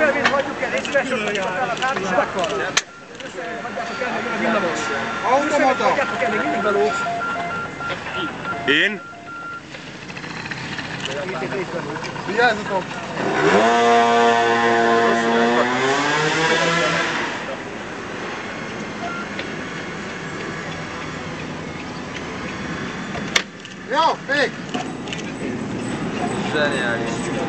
ő becsukja az ajtót. Röveg. Akkor most. Összevéd hagyjuk el, és vessetek fel a